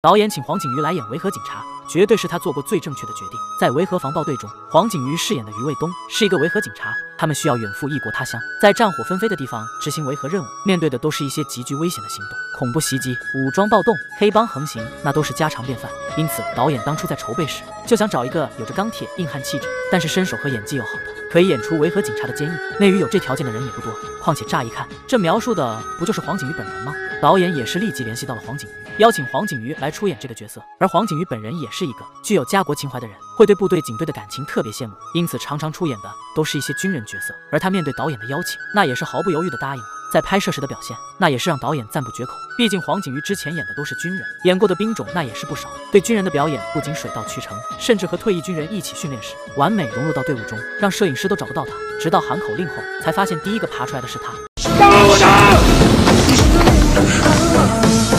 导演请黄景瑜来演维和警察，绝对是他做过最正确的决定。在维和防暴队中，黄景瑜饰演的余卫东是一个维和警察，他们需要远赴异国他乡，在战火纷飞的地方执行维和任务，面对的都是一些极具危险的行动，恐怖袭击、武装暴动、黑帮横行，那都是家常便饭。因此，导演当初在筹备时就想找一个有着钢铁硬汉气质，但是身手和演技又好的，可以演出维和警察的坚毅。内娱有这条件的人也不多，况且乍一看，这描述的不就是黄景瑜本人吗？导演也是立即联系到了黄景瑜，邀请黄景瑜来出演这个角色。而黄景瑜本人也是一个具有家国情怀的人，会对部队警队的感情特别羡慕，因此常常出演的都是一些军人角色。而他面对导演的邀请，那也是毫不犹豫的答应了。在拍摄时的表现，那也是让导演赞不绝口。毕竟黄景瑜之前演的都是军人，演过的兵种那也是不少，对军人的表演不仅水到渠成，甚至和退役军人一起训练时，完美融入到队伍中，让摄影师都找不到他。直到喊口令后，才发现第一个爬出来的是他。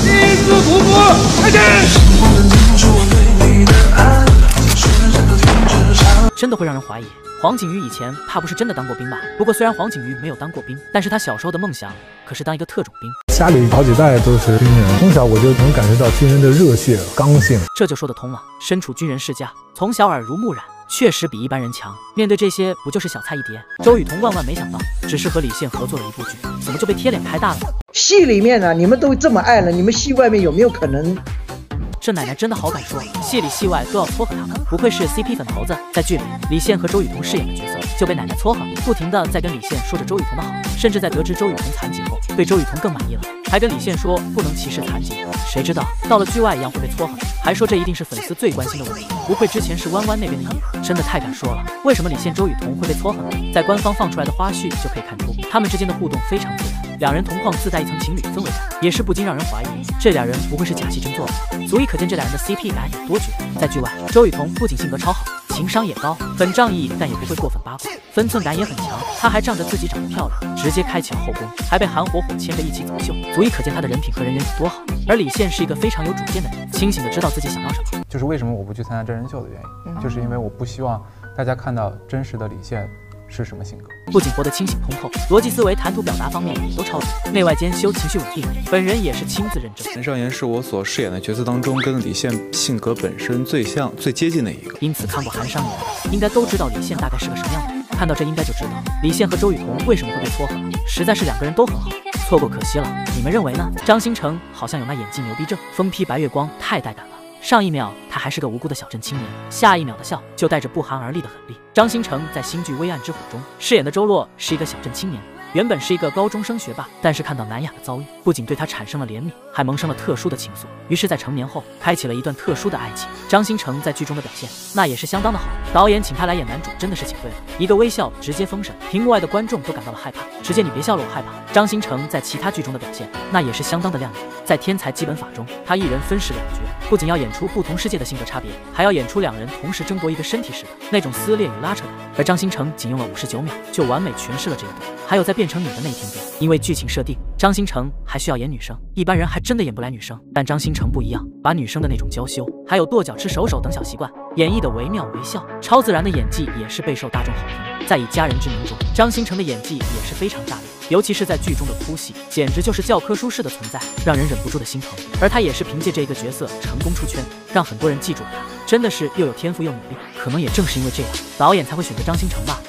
一字匍匐，开进！真的会让人怀疑，黄景瑜以前怕不是真的当过兵吧？不过虽然黄景瑜没有当过兵，但是他小时候的梦想可是当一个特种兵。家里好几代都是军人，从小我就能感受到军人的热血、刚性。这就说得通了。身处军人世家，从小耳濡目染，确实比一般人强。面对这些，不就是小菜一碟？周雨彤万万没想到，只是和李现合作了一部剧，怎么就被贴脸拍大了呢？戏里面呢，你们都这么爱了，你们戏外面有没有可能？这奶奶真的好敢说，戏里戏外都要撮合他们，不愧是 CP 粉头子。在剧里，李现和周雨彤饰演的角色就被奶奶撮合，不停的在跟李现说着周雨彤的好，甚至在得知周雨彤残疾后，对周雨彤更满意了，还跟李现说不能歧视残疾。谁知道到了剧外一样会被撮合，还说这一定是粉丝最关心的问题。不愧之前是弯弯那边的艺人，真的太敢说了。为什么李现周雨彤会被撮合呢？在官方放出来的花絮就可以看出，他们之间的互动非常自然，两人同框自带一层情侣氛围感，也是不禁让人怀疑这俩人不会是假戏真做吧？足以可见这俩人的 CP 感有多绝。在剧外，周雨彤不仅性格超好，情商也高，很仗义，但也不会过分八卦，分寸感也很强。她还仗着自己长得漂亮，直接开启了后宫，还被韩火火牵着一起走秀，足以可见她的人品和人缘有多好。而李现是一个非常有主见的人，清醒的知道自己想要什么。就是为什么我不去参加真人秀的原因，就是因为我不希望大家看到真实的李现是什么性格。不仅活得清醒通透，逻辑思维、谈吐表达方面也都超绝，内外兼修，情绪稳定。本人也是亲自认证。陈尚言是我所饰演的角色当中跟李现性格本身最像、最接近的一个。因此看过《韩商言》的，应该都知道李现大概是个什么样的人。看到这应该就知道李现和周雨彤为什么会被撮合了，实在是两个人都很好，错过可惜了。你们认为呢？张新成好像有那演技牛逼症，疯批白月光太带感了。上一秒他还是个无辜的小镇青年，下一秒的笑就带着不寒而栗的狠厉。张新成在新剧《微暗之火》中饰演的周洛是一个小镇青年，原本是一个高中生学霸，但是看到南雅的遭遇，不仅对他产生了怜悯，还萌生了特殊的情愫。于是，在成年后开启了一段特殊的爱情。张新成在剧中的表现那也是相当的好，导演请他来演男主真的是请对了，一个微笑直接封神，屏幕外的观众都感到了害怕。直接你别笑了，我害怕。张新成在其他剧中的表现那也是相当的亮眼，在《天才基本法》中，他一人分饰两角，不仅要演出不同世界的性格差别，还要演出两人同时争夺一个身体时的那种撕裂与拉扯感。而张新成仅用了五十九秒就完美诠释了这一段。还有在变成你的那一天中，因为剧情设定，张新成还需要演女生，一般人还真的演不来女生，但张新成不一样，把女生的那种娇羞，还有跺脚吃手手等小习惯演绎的惟妙惟肖，超自然的演技也是备受大众好评。在以家人之名中，张新成的演技也是非常炸裂，尤其是在剧中的哭戏，简直就是教科书式的存在，让人忍不住的心疼。而他也是凭借这一个角色成功出圈，让很多人记住了他，真的是又有天赋又努力。可能也正是因为这样，导演才会选择张新成吧。